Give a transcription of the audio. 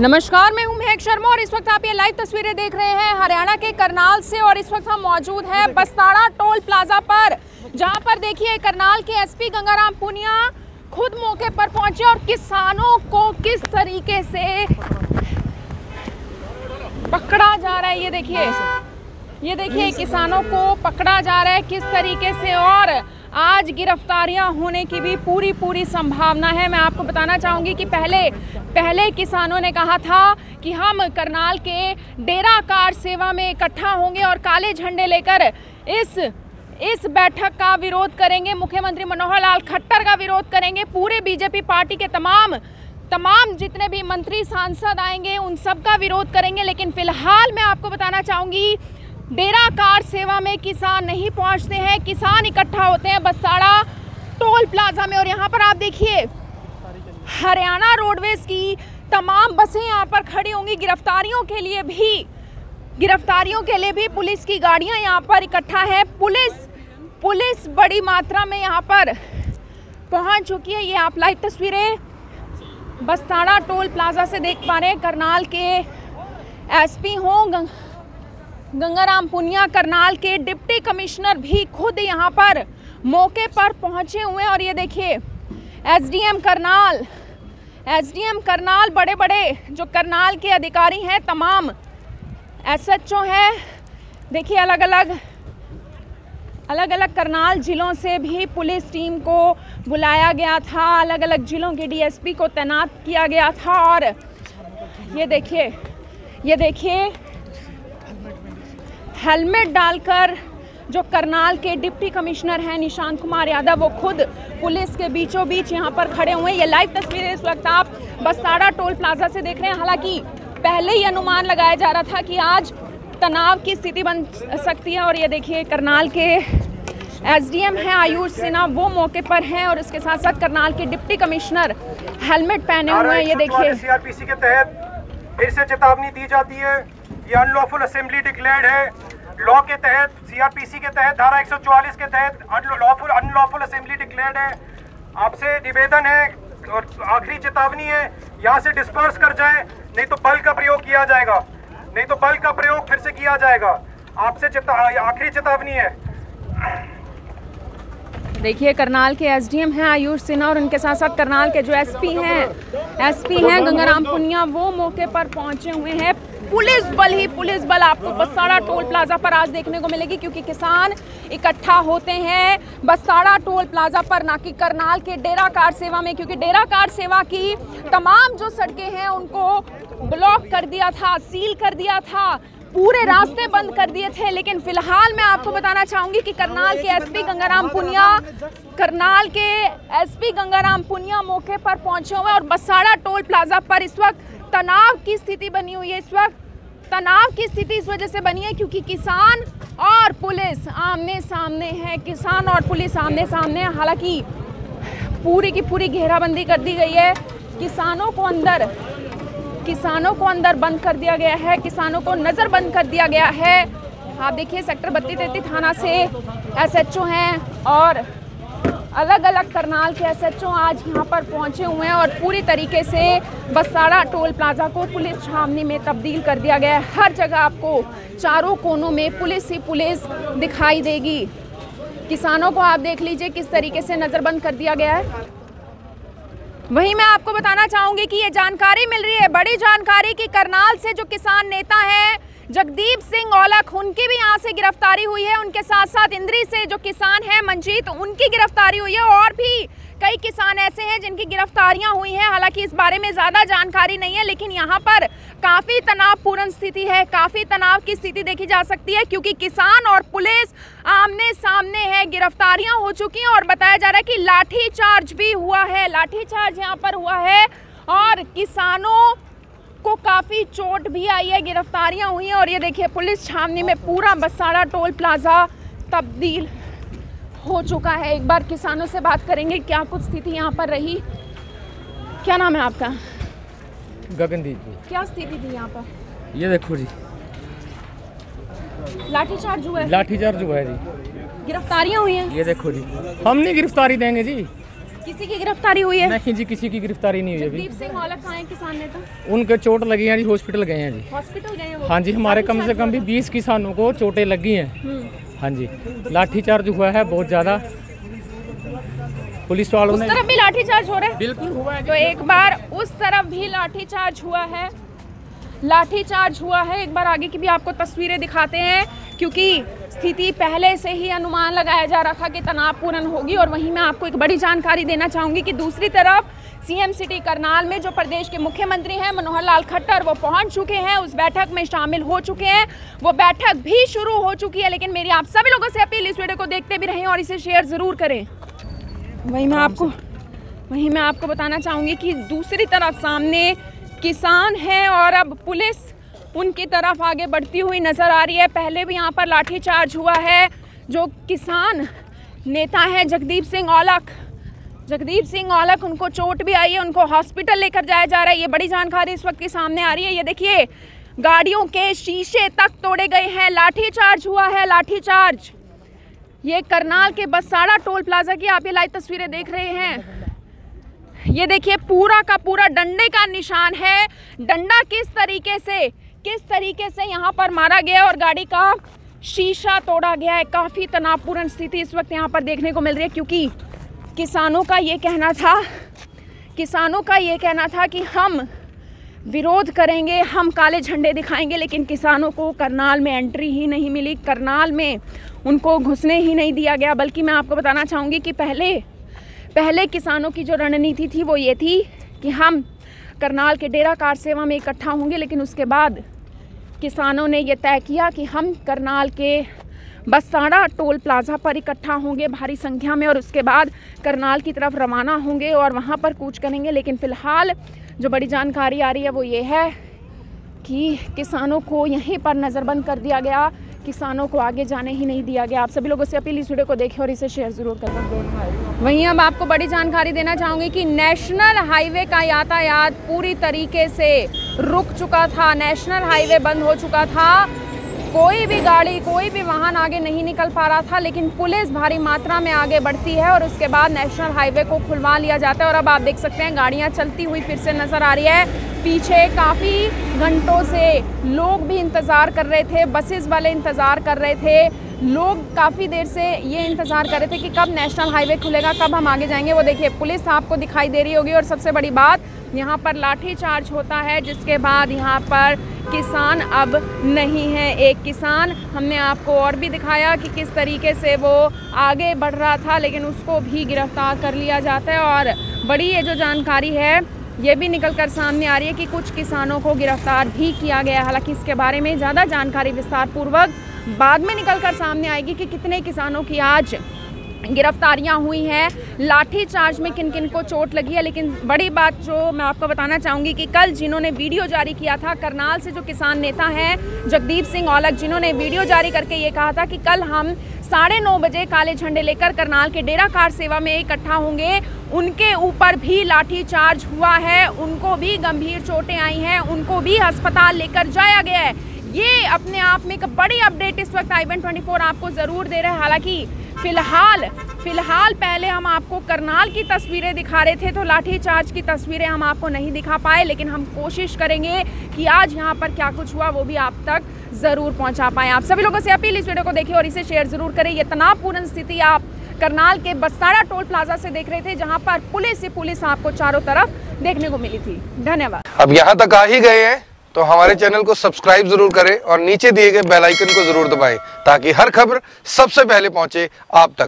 नमस्कार मैं हूँ महक शर्मा और इस वक्त आप ये लाइव तस्वीरें देख रहे हैं हरियाणा के करनाल से और इस वक्त हम मौजूद हैं बस्ताड़ा टोल प्लाजा पर जहाँ पर देखिए करनाल के एसपी गंगाराम पुनिया खुद मौके पर पहुँचे और किसानों को किस तरीके से पकड़ा जा रहा है ये देखिए। ये देखिए किसानों को पकड़ा जा रहा है किस तरीके से और आज गिरफ्तारियाँ होने की भी पूरी पूरी संभावना है। मैं आपको बताना चाहूँगी कि पहले पहले किसानों ने कहा था कि हम करनाल के डेरा कार सेवा में इकट्ठा होंगे और काले झंडे लेकर इस इस बैठक का विरोध करेंगे। मुख्यमंत्री मनोहर लाल खट्टर का विरोध करेंगे। पूरे बीजेपी पार्टी के तमाम तमाम जितने भी मंत्री सांसद आएँगे, उन सब का विरोध करेंगे। लेकिन फ़िलहाल मैं आपको बताना चाहूँगी डेरा कार सेवा में किसान नहीं पहुँचते हैं, किसान इकट्ठा होते हैं बसाड़ा टोल प्लाजा में। और यहाँ पर आप देखिए, हरियाणा रोडवेज़ की तमाम बसें यहाँ पर खड़ी होंगी। गिरफ्तारियों के लिए भी, गिरफ्तारियों के लिए भी पुलिस की गाड़ियाँ यहाँ पर इकट्ठा है। पुलिस पुलिस बड़ी मात्रा में यहाँ पर पहुँच चुकी है। ये आप लाइव तस्वीरें बस्ताड़ा टोल प्लाजा से देख पा रहे हैं। करनाल के एसपी हों गंगाराम पुनिया, करनाल के डिप्टी कमिश्नर भी खुद यहाँ पर मौके पर पहुँचे हुए और ये देखिए, एसडीएम करनाल एसडीएम करनाल बड़े बड़े जो करनाल के अधिकारी हैं, तमाम एसएचओ हैं। देखिए अलग अलग अलग अलग करनाल ज़िलों से भी पुलिस टीम को बुलाया गया था अलग अलग ज़िलों के डीएसपी को तैनात किया गया था। और ये देखिए ये देखिए हेलमेट डालकर जो करनाल के डिप्टी कमिश्नर हैं निशांत कुमार यादव, वो खुद पुलिस के बीचों बीच यहाँ पर खड़े हुए हैं। ये लाइव तस्वीरें इस वक्त आप बसाड़ा टोल प्लाजा से देख रहे हैं। हालाँकि पहले ही अनुमान लगाया जा रहा था कि आज तनाव की स्थिति बन सकती है और ये देखिए, करनाल के एसडीएम हैं आयुष सिन्हा, वो मौके पर हैं और इसके साथ साथ करनाल के डिप्टी कमिश्नर हेलमेट पहने हुए हैं। ये देखिए। सीआरपीसी के तहत फिर से चेतावनी दी जाती है। ये अनलॉफुल असेंबली डिक्लेयर्ड है। लॉ के तहत सीआरपीसी के तहत, धारा 144 के तहत अनलॉफुल अनलॉफुल असेंबली डिक्लेयर्ड है। आपसे निवेदन है और आखिरी चेतावनी है, यहाँ से डिस्पर्स कर जाए, नहीं तो बल का प्रयोग किया जाएगा। नहीं तो बल का प्रयोग फिर से किया जाएगा। आपसे आखिरी चेतावनी है। देखिए, करनाल के एसडीएम हैं आयुष सिन्हा और उनके साथ साथ करनाल के जो एसपी हैं एसपी हैं गंगाराम पुनिया, वो मौके पर पहुँचे हुए हैं। पुलिस बल ही पुलिस बल आपको बसाड़ा टोल प्लाजा पर आज देखने को मिलेगी, क्योंकि किसान इकट्ठा होते हैं बसाड़ा टोल प्लाजा पर, ना कि करनाल के डेरा कार सेवा में, क्योंकि डेरा कार सेवा की तमाम जो सड़कें हैं, उनको ब्लॉक कर दिया था सील कर दिया था, पूरे रास्ते बंद कर दिए थे। लेकिन फ़िलहाल मैं आपको बताना चाहूँगी कि करनाल के एसपी गंगाराम पुनिया, करनाल के एसपी गंगाराम पुनिया मौके पर पहुँचे हुए और बसाड़ा टोल प्लाजा पर इस वक्त तनाव की स्थिति बनी हुई है। इस वक्त तनाव की स्थिति इस वजह से बनी है क्योंकि किसान और पुलिस आमने सामने है। किसान और पुलिस आमने सामने है। हालाँकि पूरी की पूरी घेराबंदी कर दी गई है। किसानों को अंदर, किसानों को अंदर बंद कर दिया गया है। किसानों को नज़र बंद कर दिया गया है। आप देखिए, सेक्टर तैतीस थाना से एसएचओ हैं और अलग अलग करनाल के एसएचओ आज यहाँ पर पहुँचे हुए हैं और पूरी तरीके से बसाड़ा टोल प्लाजा को पुलिस छावनी में तब्दील कर दिया गया है। हर जगह आपको चारों कोनों में पुलिस ही पुलिस दिखाई देगी। किसानों को आप देख लीजिए किस तरीके से नज़रबंद कर दिया गया है। वहीं मैं आपको बताना चाहूँगी कि ये जानकारी मिल रही है, बड़ी जानकारी कि करनाल से जो किसान नेता हैं, जगदीप सिंह औलख, उनकी भी यहाँ से गिरफ्तारी हुई है। उनके साथ साथ इंद्री से जो किसान हैं, मंजीत, उनकी गिरफ्तारी हुई है और भी कई किसान ऐसे हैं जिनकी गिरफ्तारियाँ हुई हैं। हालाँकि इस बारे में ज़्यादा जानकारी नहीं है, लेकिन यहाँ पर काफ़ी तनावपूर्ण स्थिति है। काफ़ी तनाव की स्थिति देखी जा सकती है, क्योंकि किसान और पुलिस आमने सामने है। गिरफ्तारियाँ हो चुकी हैं और बताया जा रहा है कि लाठी चार्ज भी हुआ है। लाठी चार्ज यहाँ पर हुआ है और किसानों को काफ़ी चोट भी आई है। गिरफ्तारियाँ हुई हैं और ये देखिए, पुलिस छावनी में पूरा बसाड़ा टोल प्लाजा तब्दील हो चुका है। एक बार किसानों से बात करेंगे क्या कुछ स्थिति यहाँ पर रही? क्या नाम है आपका? गगनदीप जी। क्या स्थिति थी यहाँ पर? ये देखो जी। लाठीचार्ज हुआ है। लाठीचार्ज हुआ है जी। गिरफ्तारियाँ हुई हैं? ये देखो जी। हम नहीं गिरफ्तारी देंगे जी। किसी की गिरफ्तारी हुई है? नहीं जी किसी की गिरफ्तारी नहीं हुई अभी। जगदीप सिंह औलख कहाँ है किसान नेता उनके चोट लगी है जी हॉस्पिटल गए हैं जी। हॉस्पिटल गए हैं हाँ जी हमारे कम से कम भी बीस किसानों को चोटें लगी हैं। हम्म। हाँ जी लाठीचार्ज हुआ है बहुत ज़्यादा पुलिस वालों ने तरफ़ भी लाठीचार्ज हो रहा है बिल्कुल हुआ है तो एक बार उस तरफ़ भी लाठीचार्ज हुआ है लाठीचार्ज हुआ है एक बार आगे की भी आपको तस्वीरें दिखाते हैं क्योंकि स्थिति पहले से ही अनुमान लगाया जा रहा था कि तनावपूर्ण होगी और वहीं मैं आपको एक बड़ी जानकारी देना चाहूँगी कि दूसरी तरफ़ सीएम सिटी करनाल में जो प्रदेश के मुख्यमंत्री हैं, मनोहर लाल खट्टर, वो पहुँच चुके हैं, उस बैठक में शामिल हो चुके हैं। वो बैठक भी शुरू हो चुकी है, लेकिन मेरी आप सभी लोगों से अपील इस वीडियो को देखते भी रहें और इसे शेयर ज़रूर करें। वहीं मैं आपको, वहीं मैं आपको बताना चाहूँगी कि दूसरी तरफ़ सामने किसान हैं और अब पुलिस उनकी तरफ़ आगे बढ़ती हुई नज़र आ रही है। पहले भी यहाँ पर लाठीचार्ज हुआ है, जो किसान नेता हैं जगदीप सिंह औलख। जगदीप सिंह औलख, उनको चोट भी आई है, उनको हॉस्पिटल लेकर जाया जा रहा है। ये बड़ी जानकारी इस वक्त की सामने आ रही है। ये देखिए, गाड़ियों के शीशे तक तोड़े गए हैं। लाठीचार्ज हुआ है, लाठीचार्ज। ये करनाल के बसाड़ा टोल प्लाजा की आप ये लाइव तस्वीरें देख रहे हैं। ये देखिए, पूरा का पूरा डंडे का निशान है। डंडा किस तरीके से किस तरीके से यहाँ पर मारा गया और गाड़ी का शीशा तोड़ा गया है? काफ़ी तनावपूर्ण स्थिति इस वक्त यहाँ पर देखने को मिल रही है, क्योंकि किसानों का ये कहना था, किसानों का ये कहना था कि हम विरोध करेंगे, हम काले झंडे दिखाएँगे, लेकिन किसानों को करनाल में एंट्री ही नहीं मिली। करनाल में उनको घुसने ही नहीं दिया गया। बल्कि मैं आपको बताना चाहूँगी कि पहले पहले किसानों की जो रणनीति थी वो ये थी कि हम करनाल के डेरा कार सेवा में इकट्ठा होंगे, लेकिन उसके बाद किसानों ने यह तय किया कि हम करनाल के बसाड़ा टोल प्लाजा पर इकट्ठा होंगे भारी संख्या में और उसके बाद करनाल की तरफ़ रवाना होंगे और वहाँ पर कूच करेंगे। लेकिन फ़िलहाल जो बड़ी जानकारी आ रही है वो ये है कि किसानों को यहीं पर नज़रबंद कर दिया गया। किसानों को आगे जाने ही नहीं दिया गया। आप सभी लोगों से अपील इस वीडियो को देखें और इसे शेयर ज़रूर करें। वहीं अब आपको बड़ी जानकारी देना चाहूँगी कि नेशनल हाईवे का यातायात पूरी तरीके से रुक चुका था। नेशनल हाईवे बंद हो चुका था। कोई भी गाड़ी, कोई भी वाहन आगे नहीं निकल पा रहा था, लेकिन पुलिस भारी मात्रा में आगे बढ़ती है और उसके बाद नेशनल हाईवे को खुलवा लिया जाता है और अब आप देख सकते हैं गाड़ियाँ चलती हुई फिर से नज़र आ रही है। पीछे काफ़ी घंटों से लोग भी इंतज़ार कर रहे थे बसेस वाले इंतज़ार कर रहे थे। लोग काफ़ी देर से ये इंतज़ार कर रहे थे कि कब नेशनल हाईवे खुलेगा, कब हम आगे जाएँगे। वो देखिए, पुलिस आपको दिखाई दे रही होगी और सबसे बड़ी बात, यहाँ पर लाठी चार्ज होता है, जिसके बाद यहाँ पर किसान अब नहीं है। एक किसान, हमने आपको और भी दिखाया कि किस तरीके से वो आगे बढ़ रहा था, लेकिन उसको भी गिरफ़्तार कर लिया जाता है और बड़ी ये जो जानकारी है, ये भी निकल कर सामने आ रही है कि कुछ किसानों को गिरफ़्तार भी किया गया हालाँकि इसके बारे में ज़्यादा जानकारी विस्तार पूर्वक बाद में निकल कर सामने आएगी कि कितने किसानों की आज गिरफ्तारियाँ हुई हैं। लाठी चार्ज में किन किन को चोट लगी है, लेकिन बड़ी बात जो मैं आपको बताना चाहूँगी कि कल जिन्होंने वीडियो जारी किया था, करनाल से जो किसान नेता हैं, जगदीप सिंह औलख जिन्होंने वीडियो जारी करके ये कहा था कि कल हम साढ़े नौ बजे काले झंडे लेकर करनाल के डेरा कार सेवा में इकट्ठा होंगे। उनके ऊपर भी लाठी चार्ज हुआ है, उनको भी गंभीर चोटें आई हैं, उनको भी अस्पताल लेकर जाया गया है। ये अपने आप में एक बड़ी अपडेट इस वक्त आई ट्वेंटी आपको ज़रूर दे रहा है। हालाँकि फ़िलहाल फ़िलहाल पहले हम आपको करनाल की तस्वीरें दिखा रहे थे तो लाठी चार्ज की तस्वीरें हम आपको नहीं दिखा पाए, लेकिन हम कोशिश करेंगे कि आज यहाँ पर क्या कुछ हुआ, वो भी आप तक ज़रूर पहुँचा पाए। आप सभी लोगों से अपील इस वीडियो को देखिए और इसे शेयर ज़रूर करें। ये तनावपूर्ण स्थिति आप करनाल के बसाड़ा टोल प्लाजा से देख रहे थे, जहाँ पर पुलिस ही पुलिस आपको चारों तरफ़ देखने को मिली थी। धन्यवाद। अब यहाँ तक आ ही गए हैं। तो हमारे चैनल को सब्सक्राइब ज़रूर करें और नीचे दिए गए बेल आइकन को ज़रूर दबाएँ ताकि हर खबर सबसे पहले पहुँचे आप तक।